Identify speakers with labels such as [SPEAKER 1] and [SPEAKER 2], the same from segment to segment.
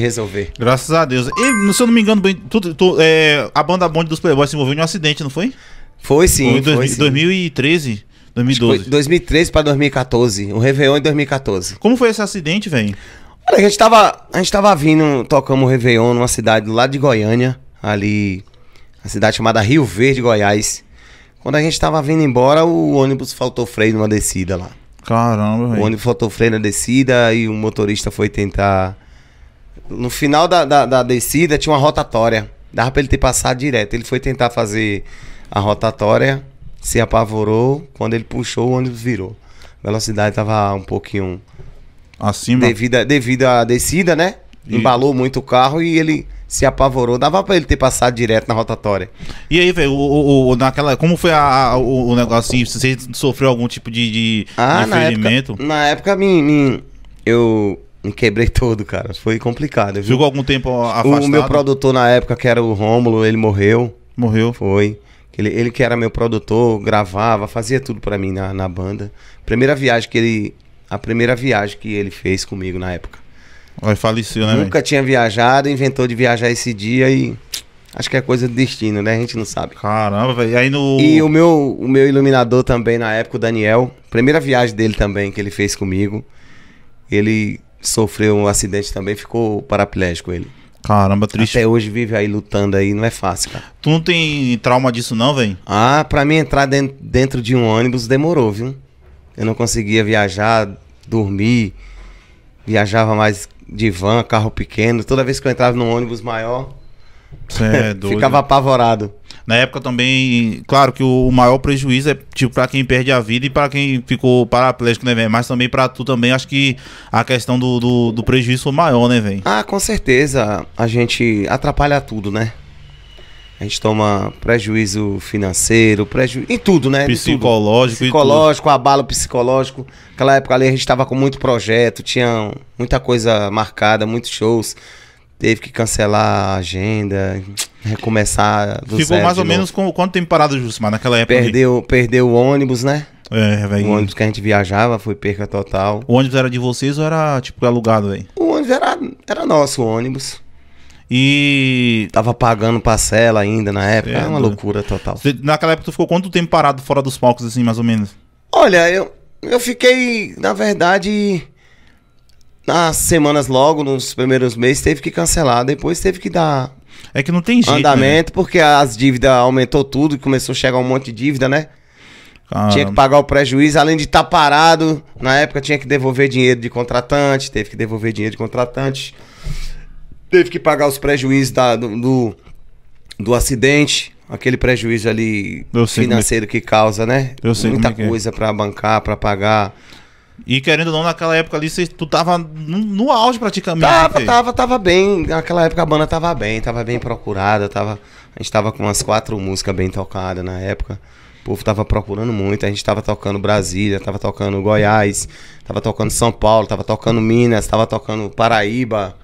[SPEAKER 1] resolver.
[SPEAKER 2] Graças a Deus. E, se eu não me engano, bem, tu, tu, é, a banda Bonde dos Playboys se envolveu em um acidente, não foi?
[SPEAKER 1] Foi sim,
[SPEAKER 2] foi em dois-
[SPEAKER 1] foi sim.
[SPEAKER 2] 2013,
[SPEAKER 1] Foi
[SPEAKER 2] 2012.
[SPEAKER 1] 2013 pra 2014, um Réveillon em 2014.
[SPEAKER 2] Como foi esse acidente, velho?
[SPEAKER 1] Olha, a gente tava, a gente tava vindo, tocamos o Réveillon numa cidade do lado de Goiânia, ali, a cidade chamada Rio Verde, Goiás. Quando a gente tava vindo embora, o ônibus faltou freio numa descida lá.
[SPEAKER 2] Caramba,
[SPEAKER 1] O
[SPEAKER 2] velho.
[SPEAKER 1] ônibus faltou freio na descida e o motorista foi tentar. No final da, da, da descida tinha uma rotatória. Dava pra ele ter passado direto. Ele foi tentar fazer a rotatória, se apavorou. Quando ele puxou, o ônibus virou. A velocidade tava um pouquinho.
[SPEAKER 2] Acima.
[SPEAKER 1] Devido, a- devido à descida, né?
[SPEAKER 2] E-
[SPEAKER 1] Embalou muito o carro e ele se apavorou. Dava pra ele ter passado direto na rotatória.
[SPEAKER 2] E aí, velho, o, o- naquela. Como foi a, a- o, o negócio assim? Você sofreu algum tipo de, de,
[SPEAKER 1] Ah,
[SPEAKER 2] de
[SPEAKER 1] na
[SPEAKER 2] ferimento?
[SPEAKER 1] época, na época me, me- eu me quebrei todo, cara. Foi complicado. viu?
[SPEAKER 2] Ficou algum tempo afastado?
[SPEAKER 1] O meu produtor na época, que era o Rômulo, ele morreu.
[SPEAKER 2] Morreu.
[SPEAKER 1] Foi. Ele, ele que era meu produtor, gravava, fazia tudo pra mim na, na banda. Primeira viagem que ele. A primeira viagem que ele fez comigo na época.
[SPEAKER 2] Aí faleceu, né?
[SPEAKER 1] Nunca tinha viajado, inventou de viajar esse dia e. Acho que é coisa do destino, né? A gente não sabe.
[SPEAKER 2] Caramba, velho. E aí no.
[SPEAKER 1] E o meu, o meu iluminador também na época, o Daniel. Primeira viagem dele também que ele fez comigo. Ele sofreu um acidente também, ficou paraplégico ele.
[SPEAKER 2] Caramba, triste.
[SPEAKER 1] Até hoje vive aí lutando aí, não é fácil, cara.
[SPEAKER 2] Tu não tem trauma disso, não, velho?
[SPEAKER 1] Ah, pra mim entrar dentro, dentro de um ônibus demorou, viu? Eu não conseguia viajar, dormir, viajava mais de van, carro pequeno. Toda vez que eu entrava num ônibus maior,
[SPEAKER 2] é
[SPEAKER 1] ficava apavorado.
[SPEAKER 2] Na época também, claro que o maior prejuízo é tipo pra quem perde a vida e pra quem ficou paraplégico, né, velho? Mas também pra tu também, acho que a questão do, do, do prejuízo foi maior, né, velho?
[SPEAKER 1] Ah, com certeza. A gente atrapalha tudo, né? A gente toma prejuízo financeiro, prejuízo. Em tudo, né? De tudo.
[SPEAKER 2] Psicológico,
[SPEAKER 1] Psicológico, abalo psicológico. Naquela época ali a gente tava com muito projeto, tinha muita coisa marcada, muitos shows. Teve que cancelar a agenda, recomeçar do.
[SPEAKER 2] Ficou mais ou menos com quanto tempo parado, Jusmar, naquela época? ali?
[SPEAKER 1] Perdeu, perdeu o ônibus, né?
[SPEAKER 2] É,
[SPEAKER 1] O
[SPEAKER 2] velho.
[SPEAKER 1] ônibus que a gente viajava foi perca total.
[SPEAKER 2] O ônibus era de vocês ou era, tipo, alugado, velho?
[SPEAKER 1] O ônibus era, era nosso, o ônibus.
[SPEAKER 2] E.
[SPEAKER 1] Tava pagando parcela ainda na época.
[SPEAKER 2] É,
[SPEAKER 1] uma loucura total.
[SPEAKER 2] Naquela época tu ficou quanto tempo parado fora dos palcos, assim, mais ou menos?
[SPEAKER 1] Olha, eu, eu fiquei, na verdade, nas semanas logo, nos primeiros meses, teve que cancelar. Depois teve que dar
[SPEAKER 2] É que não tem jeito. Né?
[SPEAKER 1] andamento, porque as dívidas aumentou tudo e começou a chegar um monte de dívida, né? Tinha que pagar o prejuízo, além de estar parado. Na época tinha que devolver dinheiro de contratante, teve que devolver dinheiro de contratante. Teve que pagar os prejuízos da- do, do, do acidente, aquele prejuízo ali
[SPEAKER 2] é
[SPEAKER 1] financeiro que causa, né?
[SPEAKER 2] Eu sei
[SPEAKER 1] Muita
[SPEAKER 2] é que é.
[SPEAKER 1] coisa pra bancar, pra pagar.
[SPEAKER 2] E querendo ou não, naquela época ali, cê, tu tava no, no auge praticamente.
[SPEAKER 1] Tava, tava, tava bem. Naquela época a banda tava bem, tava bem procurada, tava. A gente tava com umas quatro músicas bem tocadas na época. O povo tava procurando muito. A gente tava tocando Brasília, tava tocando Goiás, tava tocando São Paulo, tava tocando Minas, tava tocando Paraíba.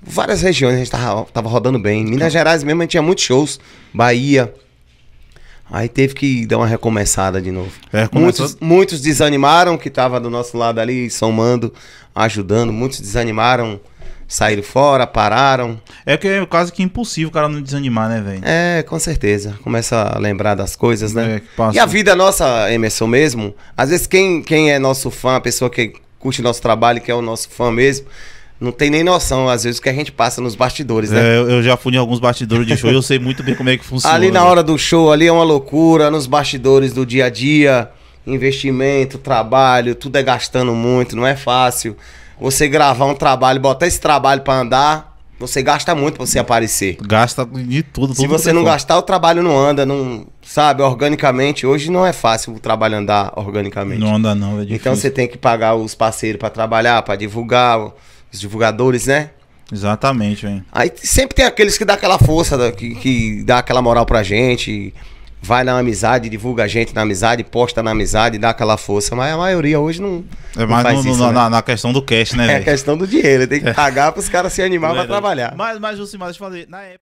[SPEAKER 1] Várias regiões a gente tava, tava rodando bem. Minas Gerais mesmo a gente tinha muitos shows. Bahia. Aí teve que dar uma recomeçada de novo.
[SPEAKER 2] É, começou-
[SPEAKER 1] Muitos, muitos desanimaram, que tava do nosso lado ali, somando, ajudando. Muitos desanimaram, saíram fora, pararam.
[SPEAKER 2] É que é quase que impossível o cara não desanimar, né, velho?
[SPEAKER 1] É, com certeza. Começa a lembrar das coisas, né?
[SPEAKER 2] É, que passa.
[SPEAKER 1] E a vida nossa, Emerson, mesmo, às vezes quem, quem é nosso fã, a pessoa que curte nosso trabalho, que é o nosso fã mesmo, não tem nem noção, às vezes, o que a gente passa nos bastidores, né?
[SPEAKER 2] É, eu- já fui em alguns bastidores de show e eu sei muito bem como é que funciona.
[SPEAKER 1] Ali na hora do show, ali é uma loucura, nos bastidores do dia a dia, investimento, trabalho, tudo é gastando muito, não é fácil. Você gravar um trabalho, botar esse trabalho pra andar, você gasta muito pra você aparecer.
[SPEAKER 2] Gasta de tudo.
[SPEAKER 1] Se você não gastar, o trabalho não anda, não, sabe, organicamente. Hoje não é fácil o trabalho andar organicamente.
[SPEAKER 2] Não anda não, é difícil.
[SPEAKER 1] então você tem que pagar os parceiros pra trabalhar, pra divulgar, os divulgadores, né?
[SPEAKER 2] Exatamente, velho.
[SPEAKER 1] Aí sempre tem aqueles que dá aquela força, da- que, que dá aquela moral pra gente, vai na amizade, divulga a gente na amizade, posta na amizade, dá aquela força. Mas a maioria hoje não,
[SPEAKER 2] É
[SPEAKER 1] não
[SPEAKER 2] mais
[SPEAKER 1] faz
[SPEAKER 2] no-
[SPEAKER 1] isso,
[SPEAKER 2] no-
[SPEAKER 1] né?
[SPEAKER 2] na, na questão do cash, né,
[SPEAKER 1] É
[SPEAKER 2] velho?
[SPEAKER 1] questão do dinheiro, tem que pagar pros caras se animar pra trabalhar.
[SPEAKER 2] Mas, mas, Jusimar, deixa eu falar, na época.